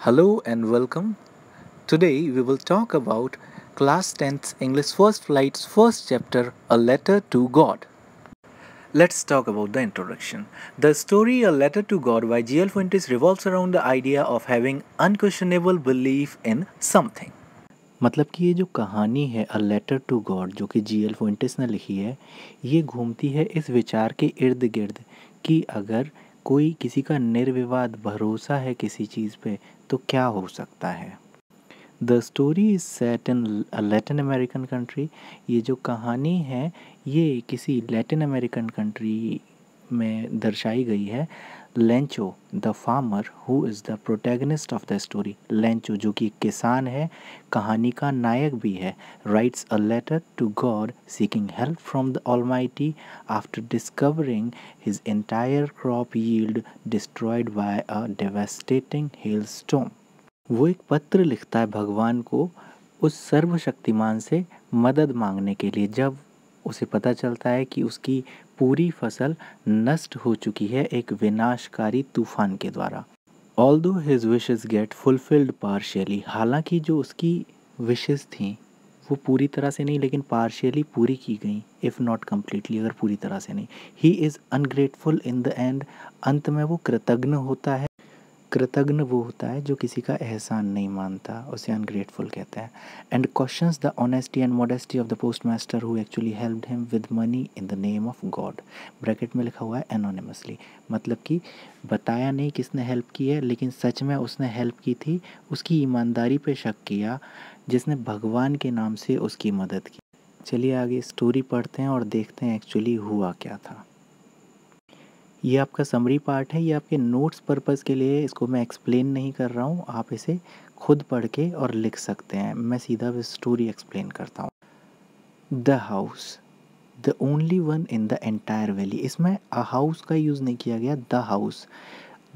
Hello and welcome. Today we will talk about Class 10th English First Flight's first chapter, A Letter to God. Let's talk about the introduction. The story A Letter to God by G.L. Fuentes revolves around the idea of having unquestionable belief in something. मतलब कि ये जो कहानी है अ letter to God जो कि G L फोइंटिस ने लिखी है ये घूमती है इस विचार के इर्द गिर्द कि अगर कोई किसी का निर्विवाद भरोसा है किसी चीज़ पे तो क्या हो सकता है? The story is set in Latin American country ये जो कहानी है, ये किसी लेटिन अमेरिकन कंट्री में दर्शाई गई है। Lencho the farmer who is the protagonist of the story Lencho जो कि किसान है, कहानी का नायक भी है writes a letter to God seeking help from the almighty after discovering his entire crop yield destroyed by a devastating hail storm वो एक पत्र लिखता है भगवान को उस सर्वशक्तिमान से मदद मांगने के लिए, जब उसे पता चलता है कि उसकी पूरी फ़सल नष्ट हो चुकी है एक विनाशकारी तूफ़ान के द्वारा। Although his wishes get fulfilled partially हालाँकि जो उसकी विशेज़ थी, वो पूरी तरह से नहीं, लेकिन पार्शियली पूरी की गई इफ़ नॉट कम्प्लीटली अगर पूरी तरह से नहीं। He is ungrateful in the end अंत में वो कृतज्ञ होता है। कृतज्ञ वो होता है जो किसी का एहसान नहीं मानता, उसे अनग्रेटफुल कहते हैं and question the honesty and modesty of the post master who actually help him with money in the name of God bracket में लिखा हुआ है एनोनिमसली मतलब कि बताया नहीं किसने हेल्प की है, लेकिन सच में उसने हेल्प की थी, उसकी ईमानदारी पे शक किया, जिसने भगवान के नाम से उसकी मदद की। चलिए आगे स्टोरी पढ़ते हैं और देखते हैं एक्चुअली हुआ क्या था। ये आपका समरी पार्ट है, ये आपके नोट्स पर्पज़ के लिए इसको मैं एक्सप्लेन नहीं कर रहा हूँ। आप इसे खुद पढ़ के और लिख सकते हैं। मैं सीधा स्टोरी एक्सप्लेन करता हूँ। The house the only one in the entire valley इसमें अ हाउस का यूज़ नहीं किया गया द हाउस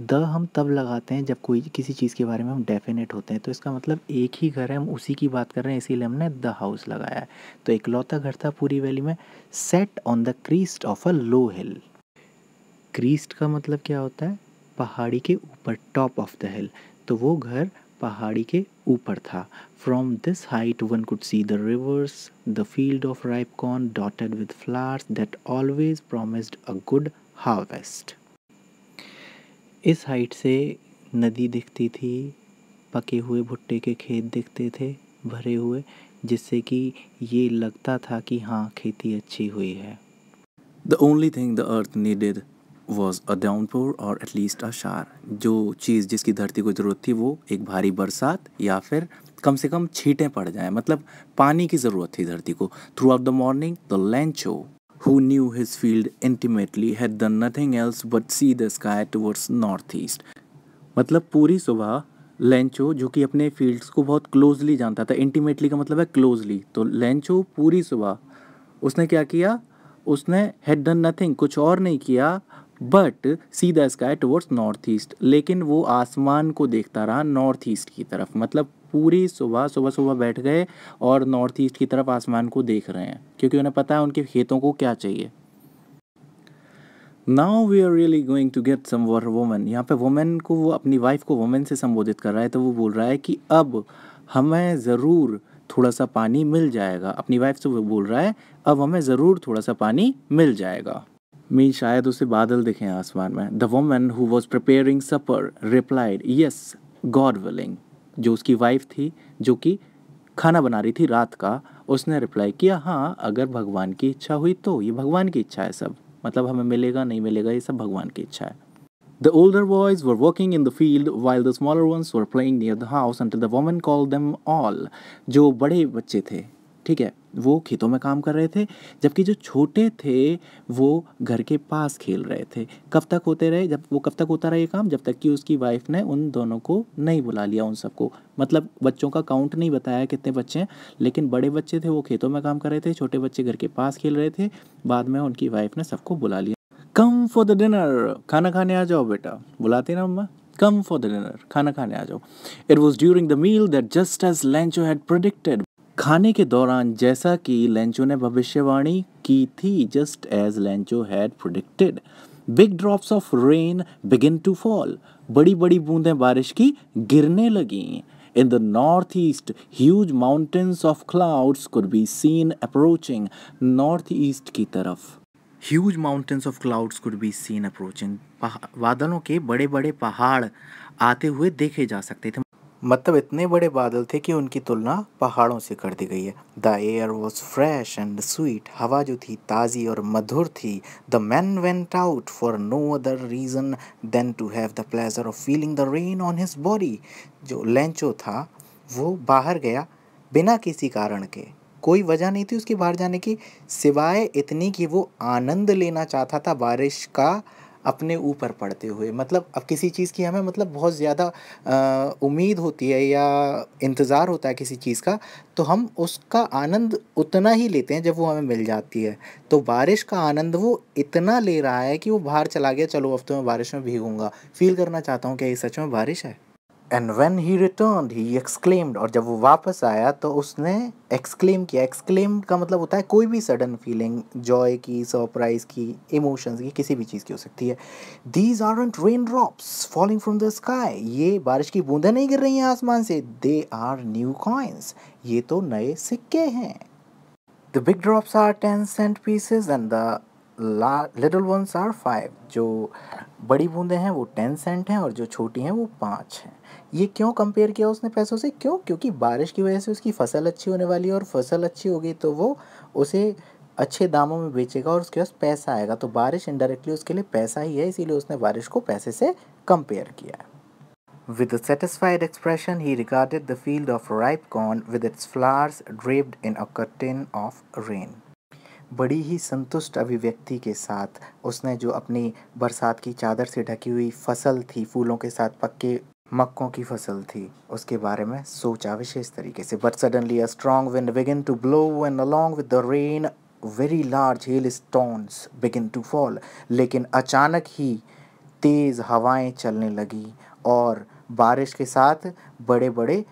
द हम तब लगाते हैं जब कोई किसी चीज़ के बारे में हम डेफिनेट होते हैं। तो इसका मतलब एक ही घर है, हम उसी की बात कर रहे हैं, इसीलिए हमने द हाउस लगाया है। तो इकलौता घर था पूरी वैली में set on the crest of a low hill crest का मतलब क्या होता है? पहाड़ी के ऊपर टॉप ऑफ़ द हिल तो वो घर पहाड़ी के ऊपर था। From this height one could see the rivers the field of ripe corn dotted with flowers that always promised a good harvest इस हाइट से नदी दिखती थी, पके हुए भुट्टे के खेत दिखते थे, भरे हुए, जिससे कि ये लगता था कि हाँ खेती अच्छी हुई है। The only thing the earth needed was a or at least a shower. जो चीज़ जिसकी धरती को ज़रूरत थी, वो एक भारी बरसात या फिर कम से कम छीटें पड़ जाएँ। मतलब पानी की ज़रूरत थी धरती को। Throughout the morning the Lencho who knew his field intimately, had done nothing else but see the sky towards northeast. मतलब पूरी सुबह लेंचो जो कि अपने फील्ड्स को बहुत क्लोजली जानता था इंटीमेटली का मतलब है क्लोजली तो लेंचो पूरी सुबह उसने क्या किया? उसने हैड डन नथिंग कुछ और नहीं किया। But see the sky towards north east लेकिन वो आसमान को देखता रहा नॉर्थ ईस्ट की तरफ़। मतलब पूरी सुबह सुबह सुबह बैठ गए और नॉर्थ ईस्ट की तरफ़ आसमान को देख रहे हैं। क्योंकि उन्हें पता है उनके खेतों को क्या चाहिए। Now we are really going to get some water woman यहाँ पे वुमेन को, वो अपनी वाइफ को वुमेन से संबोधित कर रहा है तो वो बोल रहा है कि अब हमें ज़रूर थोड़ा सा पानी मिल जाएगा। अपनी वाइफ से वो बोल रहा है, अब हमें ज़रूर थोड़ा सा पानी मिल जाएगा। मीन शायद उसे बादल दिखे आसमान में. The woman who was preparing supper replied yes God willing जो उसकी वाइफ थी, जो कि खाना बना रही थी रात का, उसने रिप्लाई किया हाँ अगर भगवान की इच्छा हुई तो ये भगवान की इच्छा है सब. मतलब हमें मिलेगा, नहीं मिलेगा, ये सब भगवान की इच्छा है. The older boys were working in the field while the smaller ones were playing near the house until the woman called them. जो बड़े बच्चे थे. ठीक है, वो खेतों में काम कर रहे थे, जबकि जो छोटे थे, वो घर के पास खेल रहे थे। कब तक होते रहे? जब, वो कब तक होता रहा ये काम? जब तक कि उसकी वाइफ ने उन दोनों को नहीं बुला लिया, उन सबको। मतलब बच्चों का काउंट नहीं बताया कितने बच्चे हैं, लेकिन बड़े बच्चे थे, वो खेतों में काम कर रहे थे, छोटे बच्चे घर के पास खेल रहे थे। बाद में उनकी वाइफ ने सबको बुला लिया। कम फॉर द डिनर खाना खाने आ जाओ बेटा। बुलाते ना मम्मा कम फॉर द डिनर खाना खाने आ जाओ। It was during the meal that just as Lencho had predicted खाने के दौरान जैसा कि लेंचो ने भविष्यवाणी की थी just as Lencho had predicted big drops of rain begin to fall बड़ी बड़ी बूंदें बारिश की गिरने लगी। In the northeast, huge mountains of clouds could be seen approaching. Northeast की तरफ़। Huge mountains of clouds could be seen approaching बादलों के बड़े बड़े पहाड़ आते हुए देखे जा सकते थे। मतलब इतने बड़े बादल थे कि उनकी तुलना पहाड़ों से कर दी गई है। The air was fresh and sweet हवा जो थी ताज़ी और मधुर थी। The man went out for no other reason than to have the pleasure of feeling the rain on his body जो लेंचो था, वो बाहर गया बिना किसी कारण के। कोई वजह नहीं थी उसके बाहर जाने की। सिवाय इतनी कि वो आनंद लेना चाहता था बारिश का अपने ऊपर पड़ते हुए। मतलब अब किसी चीज़ की हमें मतलब बहुत ज़्यादा उम्मीद होती है या इंतज़ार होता है किसी चीज़ का तो हम उसका आनंद उतना ही लेते हैं जब वो हमें मिल जाती है। तो बारिश का आनंद वो इतना ले रहा है कि वो बाहर चला गया, चलो अब तो मैं बारिश में भीगूँगा। फील करना चाहता हूँ, क्या ये सच में बारिश है? And when he return he exclaimed और जब वो वापस आया तो उसने एक्सक्लेम किया। एक्सक्लेम का मतलब होता है कोई भी सडन फीलिंग जॉय की सरप्राइज़ की इमोशंस की, किसी भी चीज़ की हो सकती है। These are rain drops falling from the sky ये बारिश की बूंदें नहीं गिर रही हैं आसमान से। दे आर न्यू कॉइन्स ये तो नए सिक्के हैं। The big drops are ten cent pieces and the little ones are five जो बड़ी बूंदें हैं वो टेन सेंट हैं और जो छोटी हैं वो पाँच हैं। ये क्यों कंपेयर किया उसने पैसों से? क्यों? क्योंकि बारिश की वजह से उसकी फ़सल अच्छी होने वाली है और फ़सल अच्छी होगी तो वो उसे अच्छे दामों में बेचेगा और उसके पास पैसा आएगा। तो बारिश इनडायरेक्टली उसके लिए पैसा ही है इसीलिए उसने बारिश को पैसे से कंपेयर किया With a satisfied expression, he regarded the field of ripe corn with its flowers draped in a curtain of rain. बड़ी ही संतुष्ट अभिव्यक्ति के साथ उसने जो अपनी बरसात की चादर से ढकी हुई फ़सल थी, फूलों के साथ पक्के मक्कों की फ़सल थी, उसके बारे में सोचा विशेष तरीके से। But suddenly a strong wind begin to blow and along with the rain very large hail stones begin to fall लेकिन अचानक ही तेज़ हवाएँ चलने लगी और बारिश के साथ बड़े बड़े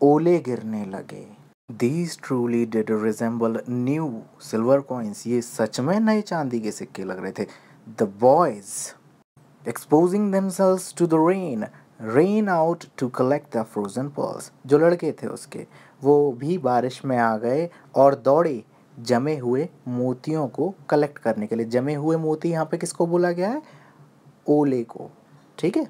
ओले गिरने लगे। These truly did resemble new silver coins ये सच में नए चांदी के सिक्के लग रहे थे। The boys exposing themselves to the rain ran out to collect the frozen pearls जो लड़के थे उसके, वो भी बारिश में आ गए और दौड़े जमे हुए मोतियों को कलेक्ट करने के लिए। जमे हुए मोती यहाँ पे किसको बोला गया है? ओले को। ठीक है?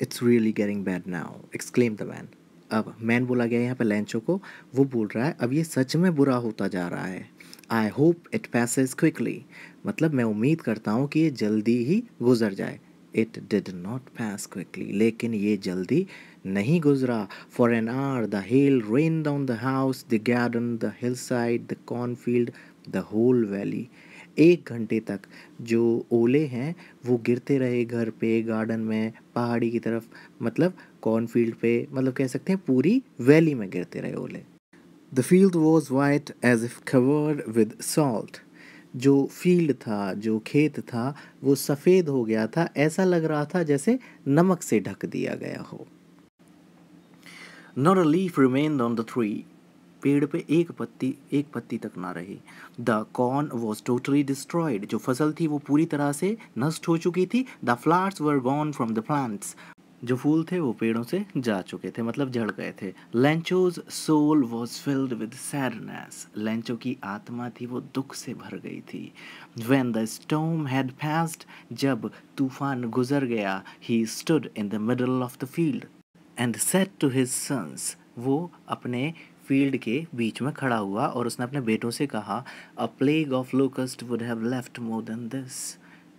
It's really getting bad now exclaim the man अब मैन बोला गया यहाँ पे लैंचो को, वो बोल रहा है, अब ये सच में बुरा होता जा रहा है। I hope it passes quickly मतलब मैं उम्मीद करता हूँ कि ये जल्दी ही गुजर जाए। It did not pass quickly लेकिन ये जल्दी नहीं गुजरा। For an hour the hail rain down the house the garden the hillside the cornfield the whole valley एक घंटे तक जो ओले हैं, वो गिरते रहे घर पे, गार्डन में, पहाड़ी की तरफ़ मतलब कॉर्नफील्ड पे मतलब कह सकते हैं पूरी वैली में गिरते रहे ओले। The field was white as if covered with salt जो फ़ील्ड था, जो खेत था, वो सफ़ेद हो गया था, ऐसा लग रहा था जैसे नमक से ढक दिया गया हो। Not a leaf remain on the tree पेड़ पे एक पत्ती एक पत्ती तक ना रही। The corn was totally destroyed जो फ़सल थी वो पूरी तरह से नष्ट हो चुकी थी। The flowers were gone from the plants जो फूल थे वो पेड़ों से जा चुके थे मतलब झड़ गए थे। Lencho's soul was filled with sadness Lencho की आत्मा थी वो दुख से भर गई थी। When the storm had passed, जब तूफ़ान गुजर गया he stood in the middle of the field and said to his sons वो अपने फ़ील्ड के बीच में खड़ा हुआ और उसने अपने बेटों से कहा a plague of locust would have left more than this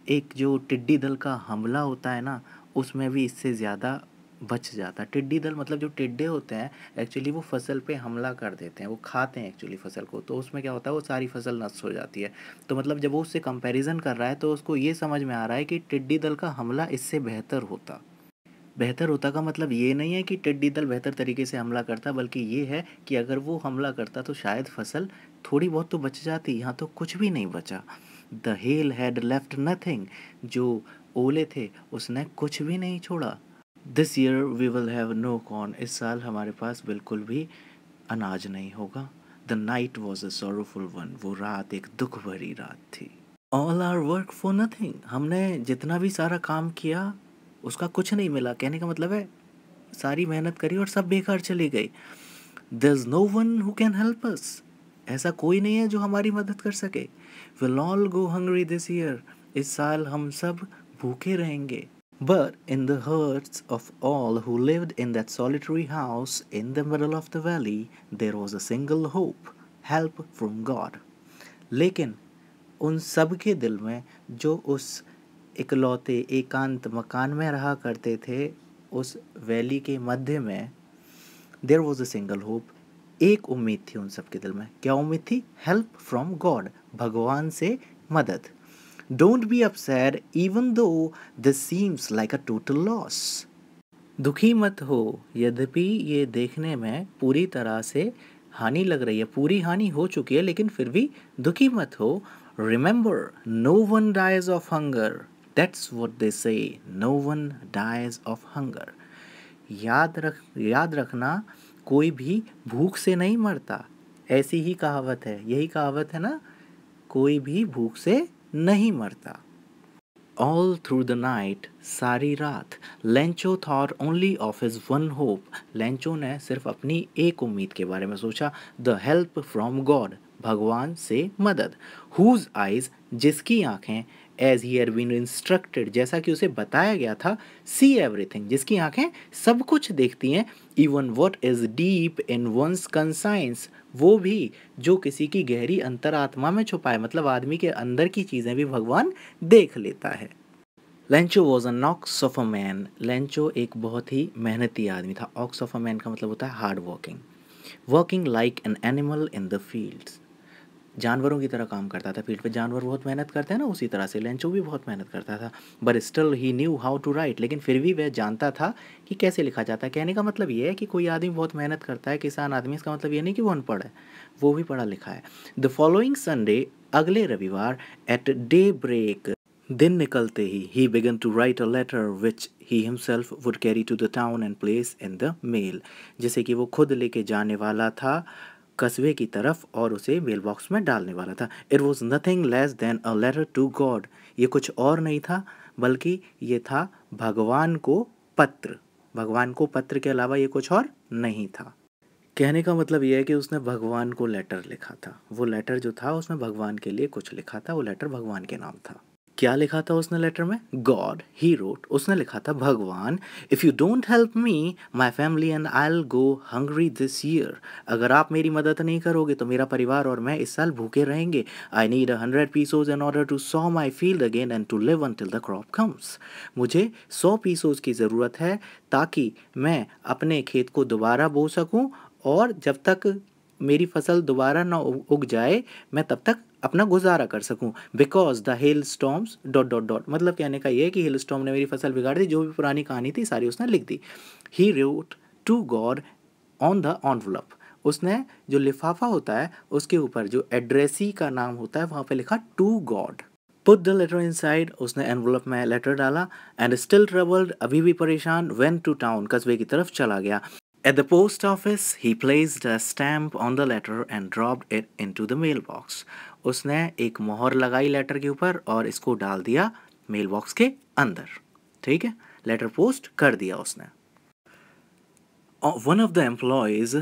एक जो टिड्डी दल का हमला होता है ना, उसमें भी इससे ज़्यादा बच जाता है। टिड्डी दल मतलब जो टिड्डे होते हैं एक्चुअली वो फ़सल पे हमला कर देते हैं, वो खाते हैं एक्चुअली फ़सल को। तो उसमें क्या होता है, वो सारी फ़सल नष्ट हो जाती है। तो मतलब जब वो उससे कंपैरिजन कर रहा है तो उसको ये समझ में आ रहा है कि टिड्डी दल का हमला इससे बेहतर होता। बेहतर होता का मतलब ये नहीं है कि टिड्डी दल बेहतर तरीके से हमला करता, बल्कि ये है कि अगर वो हमला करता तो शायद फ़सल थोड़ी बहुत तो बच जाती, यहाँ तो कुछ भी नहीं बचा। The hail had left nothing जो ओले थे उसने कुछ भी नहीं छोड़ा। This year we will have no corn इस साल हमारे पास बिल्कुल भी अनाज नहीं होगा। The night was a sorrowful one वो रात एक दुख भरी रात थी। All our work for nothing हमने जितना भी सारा काम किया उसका कुछ नहीं मिला। कहने का मतलब है सारी मेहनत करी और सब बेकार चली गई there is no one who can help us ऐसा कोई नहीं है जो हमारी मदद कर सके। We'll all go hungry this year इस साल हम सब भूखे रहेंगे। But in the hearts of all who lived in that solitary house in the middle of the valley, there was a single hope help from God. लेकिन उन सब के दिल में जो उस इकलौते एकांत मकान में रहा करते थे, उस वैली के मध्य में there was a single hope एक उम्मीद थी उन सबके दिल में। क्या उम्मीद थी? हेल्प फ्रॉम गॉड भगवान से मदद। Don't be upset even though this seems like a total loss दुखी मत हो, यद्यपि ये देखने में पूरी तरह से हानि लग रही है। पूरी हानि हो चुकी है, लेकिन फिर भी दुखी मत हो। Remember no one dies of hunger that's what they say no one dies of hunger याद रख, याद रखना, कोई भी भूख से नहीं मरता। ऐसी ही कहावत है, यही कहावत है ना? कोई भी भूख से नहीं मरता। ऑल थ्रू द नाइट सारी रात Lencho thought only of his one hope Lencho ने सिर्फ़ अपनी एक उम्मीद के बारे में सोचा द हेल्प फ्रॉम गॉड भगवान से मदद. हुज आइज़ जिसकी आँखें as he had been instructed जैसा कि उसे बताया गया था सी एवरीथिंग जिसकी आँखें सब कुछ देखती हैं even what is deep in one's conscience वो भी जो किसी की गहरी अंतरात्मा में छुपाए मतलब आदमी के अंदर की चीज़ें भी भगवान देख लेता है। Lencho was an ox of a man Lencho एक बहुत ही मेहनती आदमी था। ऑक्स ऑफ़ अ मैन का मतलब होता है hard working working like an animal in the fields जानवरों की तरह काम करता था, फ़ील्ड पे जानवर बहुत मेहनत करते हैं ना, उसी तरह से लेंचो भी बहुत मेहनत करता था but still he knew how to write लेकिन फिर भी वह जानता था कि कैसे लिखा जाता है। कहने का मतलब ये है कि कोई आदमी बहुत मेहनत करता है, किसान आदमी, इसका मतलब ये नहीं कि वो अनपढ़ है, वो भी पढ़ा लिखा है। द फॉलोइंग संडे अगले रविवार एट डे ब्रेक दिन निकलते ही he began to write a letter which he himself would carry to the town and place in the mail जैसे कि वो खुद लेके जाने वाला था कस्बे की तरफ़ और उसे मेल बॉक्स में डालने वाला था। It was nothing less than a letter to God ये कुछ और नहीं था, बल्कि ये था भगवान को पत्र। भगवान को पत्र के अलावा ये कुछ और नहीं था। कहने का मतलब यह है कि उसने भगवान को लेटर लिखा था। वो लेटर जो था उसमें भगवान के लिए कुछ लिखा था। वो लेटर भगवान के नाम था। क्या लिखा था उसने लेटर में? गॉड ही रोट उसने लिखा था, भगवान if you don't help me my family and I'll go hungry this year अगर आप मेरी मदद नहीं करोगे तो मेरा परिवार और मैं इस साल भूखे रहेंगे। I need a hundred pesos in order to sow my field again and to live till the crop comes मुझे सौ पीसोज की ज़रूरत है ताकि मैं अपने खेत को दोबारा बो सकूँ और जब तक मेरी फ़सल दोबारा ना उग जाए, मैं तब तक अपना गुजारा कर सकूँ। Because the hail storms dot dot dot मतलब कहने का ये कि हिल स्टॉम ने मेरी फ़सल बिगाड़ दी जो भी पुरानी कहानी थी सारी उसने लिख दी। He wrote to God on the envelope उसने जो लिफाफा होता है उसके ऊपर जो एड्रेसी का नाम होता है वहाँ पे लिखा to God put the letter inside उसने एनवलप में लेटर डाला एंड स्टिल ट्रेवल्ड अभी भी परेशान वेन टू टाउन कस्बे की तरफ़ चला गया। At the post office, he placed a stamp on the letter and dropped it into the mailbox. उसने एक मोहर लगाई लेटर के ऊपर और इसको डाल दिया मेल बॉक्स के अंदर। ठीक है? लेटर पोस्ट कर दिया उसने। One of the employees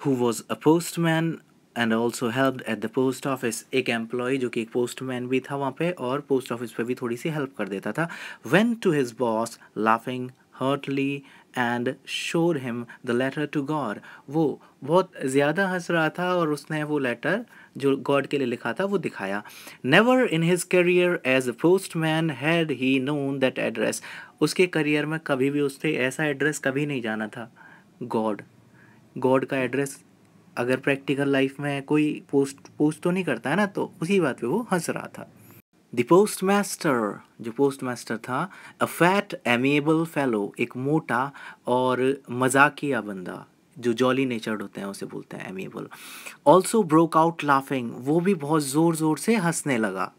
who was a postman and also help at the post office एक एम्प्लॉय जो कि एक पोस्टमैन भी था वहाँ पे और पोस्ट ऑफ़िस पे भी थोड़ी सी हेल्प कर देता था went to his boss laughing heartily and showed him the letter to God वो बहुत ज़्यादा हंस रहा था और उसने वो लेटर जो गॉड के लिए लिखा था वो दिखाया। Never in his career as a postman had he known that address उसके करियर में कभी भी उसने ऐसा एड्रेस कभी नहीं जाना था। गॉड गॉड का एड्रेस अगर प्रैक्टिकल लाइफ में कोई पोस्ट पोस्ट तो नहीं करता है ना तो उसी बात पे वो हंस रहा था। द पोस्ट मास्टर जो पोस्ट मास्टर था अ फैट एमेबल फेलो एक मोटा और मजाकिया बंदा, जो जॉली नेचर्ड होते हैं, उसे बोलते हैं amiable also broke out laughing वो भी बहुत ज़ोर ज़ोर से हंसने लगा.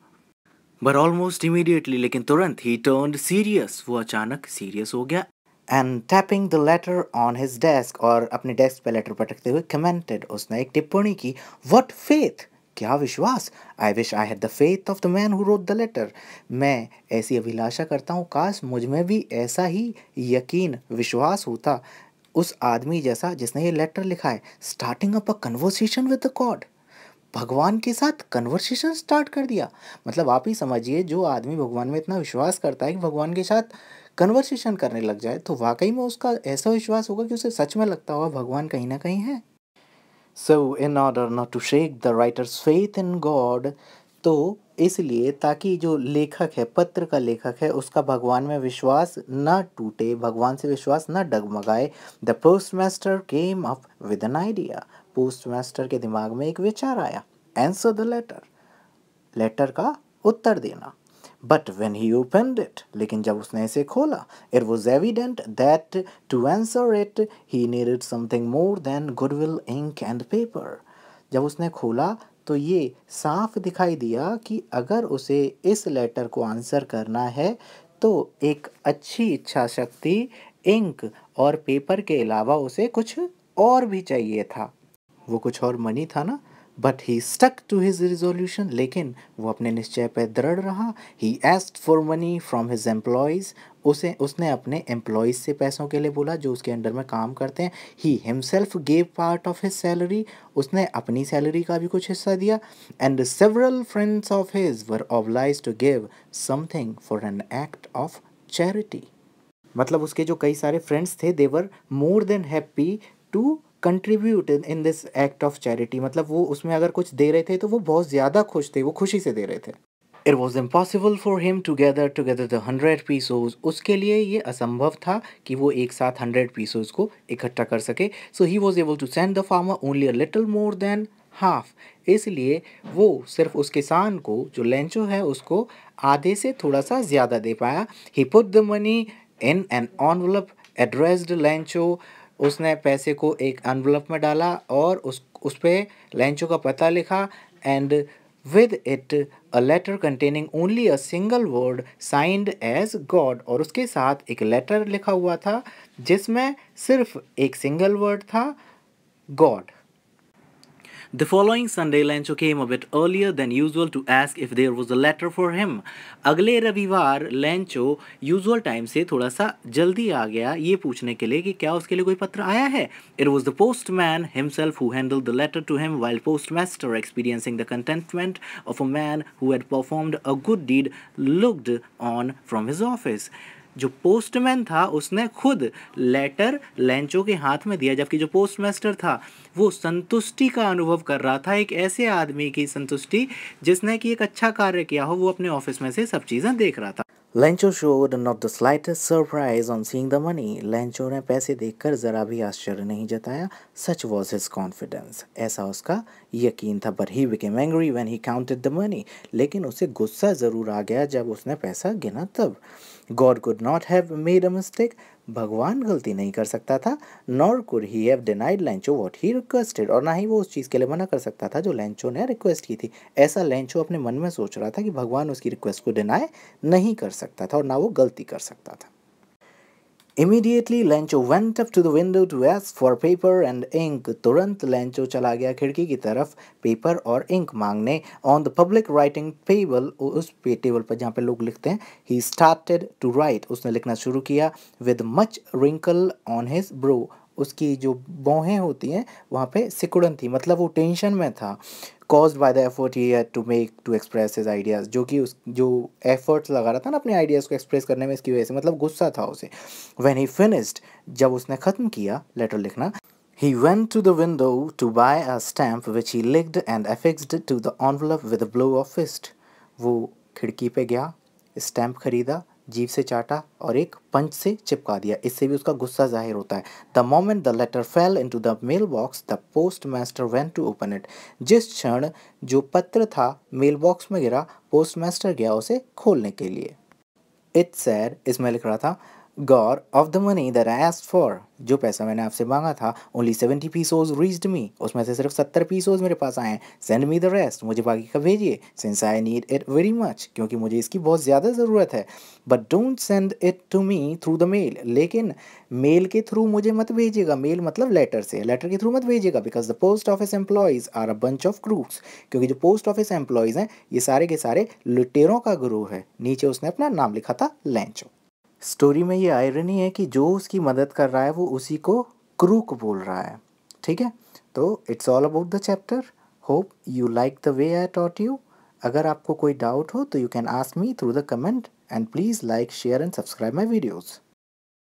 बट ऑलमोस्ट इमीडिएटली लेकिन तुरंत ही टर्न सीरियस वो अचानक सीरियस हो गया and tapping the letter on his desk और अपने डेस्क पे लेटर पटकते हुए कमेंटेड उसने एक टिप्पणी की वट फेथ क्या विश्वास? I wish I had the faith of the man who wrote the letter मैं ऐसी अभिलाषा करता हूँ, काश मुझमें भी ऐसा ही यकीन, विश्वास होता उस आदमी जैसा जिसने ये लेटर लिखा है। Starting up a conversation with the God भगवान के साथ कन्वर्सेशन स्टार्ट कर दिया। मतलब आप ही समझिए, जो आदमी भगवान में इतना विश्वास करता है कि भगवान के साथ कन्वर्सेशन करने लग जाए तो वाकई में उसका ऐसा विश्वास होगा कि उसे सच में लगता होगा, भगवान कहीं ना कहीं है। So in order not to shake the writer's faith in God तो इसलिए ताकि जो लेखक है, पत्र का लेखक है, उसका भगवान में विश्वास न टूटे, भगवान से विश्वास न डगमगाए the postmaster came up with an idea postmaster के दिमाग में एक विचार आया. आंसर द लेटर लेटर का उत्तर देना. But when he opened it लेकिन जब उसने इसे खोला it was evident that to answer it he needed something more than goodwill ink and paper जब उसने खोला तो ये साफ़ दिखाई दिया कि अगर उसे इस लेटर को आंसर करना है तो एक अच्छी इच्छा शक्ति इंक और पेपर के अलावा उसे कुछ और भी चाहिए था। वो कुछ और मनी था ना? But he stuck to his resolution लेकिन वो अपने निश्चय पर दृढ़ रहा। He asked for money from his employees उसे, उसने अपने एम्प्लॉयज़ से पैसों के लिए बोला, जो उसके अंडर में काम करते हैं। He himself gave part of his salary उसने अपनी सैलरी का भी कुछ हिस्सा दिया। And several friends of his were obliged to give something for an act of charity मतलब उसके जो कई सारे फ्रेंड्स थे they were more than happy to contribute in this act of charity मतलब वो उसमें अगर कुछ दे रहे थे तो वो बहुत ज़्यादा खुश थे, वो खुशी से दे रहे थे। It was impossible for him to gather together the hundred pesos उसके लिए ये असंभव था कि वो एक साथ हंड्रेड पीसोज को इकट्ठा कर सके। So he was able to send the farmer only a little more than half इसलिए वो सिर्फ़ उस किसान को, जो लेंचो है, उसको आधे से थोड़ा सा ज़्यादा दे पाया। He put the money in an envelope addressed Lencho उसने पैसे को एक एनवलप में डाला और उस उस पर लेंचो का पता लिखा and with it a letter containing only a single word signed as God और उसके साथ एक लेटर लिखा हुआ था जिसमें सिर्फ़ एक सिंगल वर्ड था God The following Sunday, Lencho came a bit earlier than usual to ask if there was a letter for him. अगले रविवार लेंचो यूजुअल टाइम से थोड़ा सा जल्दी आ गया ये पूछने के लिए कि क्या उसके लिए कोई पत्र आया है it was the postman himself who handed the letter to him while postmaster experiencing the contentment of a man who had performed a good deed looked on from his office जो पोस्टमैन था, उसने खुद letter Lencho के हाथ में दिया, जबकि जो पोस्ट मास्टर था, वो संतुष्टि का अनुभव कर रहा था। एक ऐसे आदमी की संतुष्टि, जिसने कि एक अच्छा कार्य किया हो, वो अपने ऑफ़िस में से सब चीज़ें देख रहा था। Lencho showed not the slightest surprise on seeing the money Lencho ने पैसे देखकर ज़रा भी आश्चर्य नहीं जताया। सच वॉज़ हिज कॉन्फिडेंस ऐसा उसका यकीन था। पर he became angry when he counted the money लेकिन उसे गुस्सा ज़रूर आ गया जब उसने पैसा गिना तब। God could not have made a mistake भगवान गलती नहीं कर सकता था nor could he have denied Lencho what he requested और ना ही वो उस चीज़ के लिए मना कर सकता था जो लेंचो ने रिक्वेस्ट की थी। ऐसा लेंचो अपने मन में सोच रहा था कि भगवान उसकी रिक्वेस्ट को डिनाई नहीं कर सकता था और ना वो गलती कर सकता था। Immediately Lencho went up to the window to ask for paper and ink तुरंत लेंचो चला गया खिड़की की तरफ़ पेपर और इंक मांगने। On the public writing table उस पे टेबल पर जहाँ पे लोग लिखते हैं ही स्टार्टेड टू राइट उसने लिखना शुरू किया with much wrinkle on his brow उसकी जो बोहें होती हैं, वहाँ पे सिकुड़न थी। मतलब वो टेंशन में था। Cause by the effort he to make to express his ideas जो कि उस, जो एफर्ट्स लगा रहा था ना अपने आइडियाज़ को एक्सप्रेस करने में, इसकी वजह से मतलब गुस्सा था उसे। व्हेन ही फिनिश्ड जब उसने ख़त्म किया लेटर लिखना, He went to the window to buy a stamp which he licked and affixed the envelope with a blow of fist. वो खिड़की पे गया स्टैम्प खरीदा जीव से चाटा और एक पंच से चिपका दिया। इससे भी उसका गुस्सा ज़ाहिर होता है। The moment the letter fell into the mailbox the postmaster went to open it जिस क्षण जो पत्र था मेल बॉक्स में गिरा पोस्ट मास्टर गया उसे खोलने के लिए। इट सैर इसमें लिख रहा था God of the money that I ask for जो पैसा मैंने आपसे मांगा था only seventy pesos reached me उसमें से सिर्फ़ सत्तर पीसोज मेरे पास आए हैं. सेंड मी द रेस्ट मुझे बाकी का भेजिए since I need it very much क्योंकि मुझे इसकी बहुत ज़्यादा ज़रूरत है. But don't send it to me through the mail लेकिन मेल के थ्रू मुझे मत भेजिएगा. मेल मतलब लेटर से. लेटर के थ्रू मत भेजिएगा because the post office employees are a bunch of crooks क्योंकि जो पोस्ट ऑफ़िस एम्प्लॉयज़ हैं, ये सारे के सारे लुटेरों का गुरु है. नीचे उसने अपना नाम लिखा था लैंचो स्टोरी में ये आयरनी है कि जो उसकी मदद कर रहा है, वो उसी को क्रूक बोल रहा है। ठीक है? तो it's all about the chapter hope you like the way I taught you अगर आपको कोई डाउट हो तो you can ask me through the comment and please like share and subscribe my videos